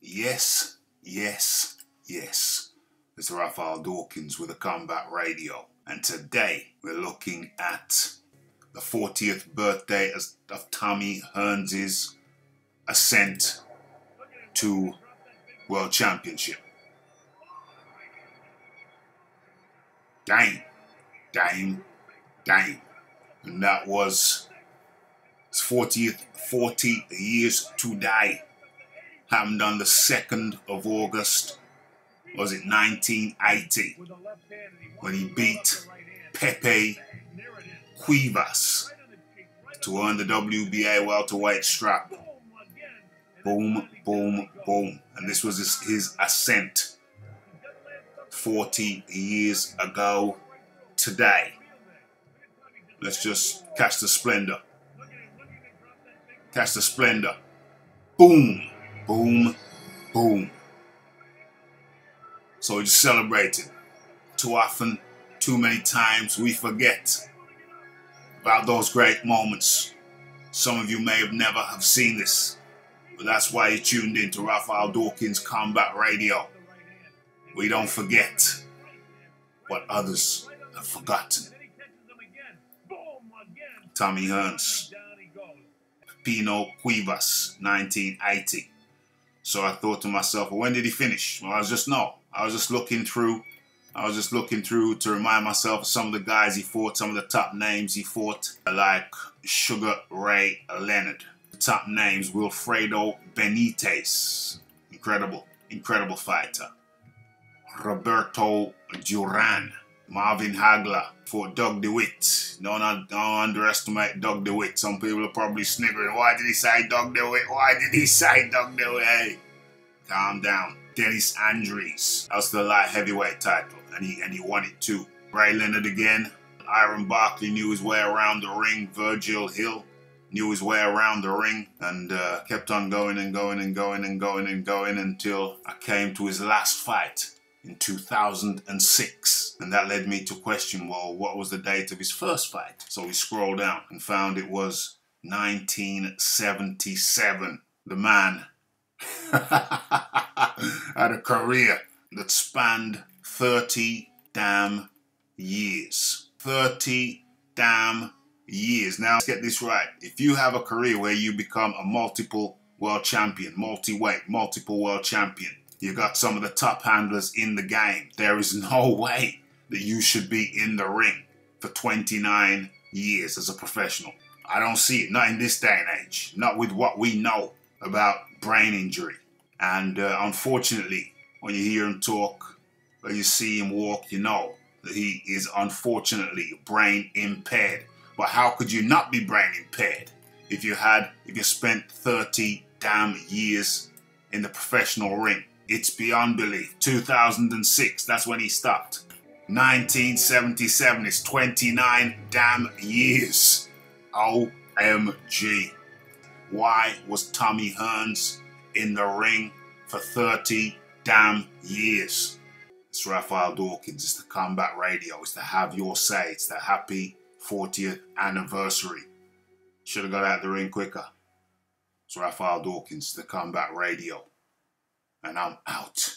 Yes, yes, yes. It's Raphael Dawkins with a Combat Radio. And today we're looking at the 40th birthday of Tommy Hearns' ascent to World Championship. Dang, dang, dang. And that was his 40th, 40 years to die. Happened on the 2nd of August, was it 1980, when he beat Pipino Cuevas to earn the WBA welterweight strap. Boom, boom, boom. And this was his, his ascent 40 years ago today. Let's just catch the splendor. Catch the splendor. Boom, boom, boom. So we just celebrating. Too often, too many times, we forget about those great moments. Some of you may have never have seen this, but that's why you tuned in to Raphael Dawkins Combat Radio. We don't forget what others have forgotten. Tommy Hearns, Pipino Cuevas, 1980. So I thought to myself, well, when did he finish? Well, I was just no. I was just looking through. I was just looking through to remind myself of some of the guys he fought, some of the top names he fought, like Sugar Ray Leonard. The top names: Wilfredo Benitez, incredible, incredible fighter. Roberto Duran, Marvin Hagler for Doug DeWitt. Don't, don't underestimate Doug DeWitt. Some people are probably sniggering. Why did he say Doug DeWitt? Why did he say Doug DeWitt? Hey, calm down. Dennis Andries. That was the light heavyweight title, and he and he won it too. Ray Leonard again. Iran Barkley knew his way around the ring. Virgil Hill knew his way around the ring and uh, kept on going and going and going and going and going until I came to his last fight in 2006. And that led me to question, well, what was the date of his first fight? So we scrolled down and found it was 1977. The man had a career that spanned 30 damn years. 30 damn years. Now, let's get this right. If you have a career where you become a multiple world champion, multi-weight, multiple world champion, you got some of the top handlers in the game. There is no way that you should be in the ring for 29 years as a professional. I don't see it, not in this day and age, not with what we know about brain injury. And uh, unfortunately, when you hear him talk or you see him walk, you know that he is unfortunately brain impaired. But how could you not be brain impaired if you had, if you spent 30 damn years in the professional ring? It's beyond belief. 2006, that's when he stopped. 1977 is 29 damn years. OMG. Why was Tommy Hearns in the ring for 30 damn years? It's Raphael Dawkins. It's the Combat Radio. It's the Have Your Say. It's the happy 40th anniversary. Should have got out the ring quicker. It's Raphael Dawkins, the Combat Radio. And I'm out.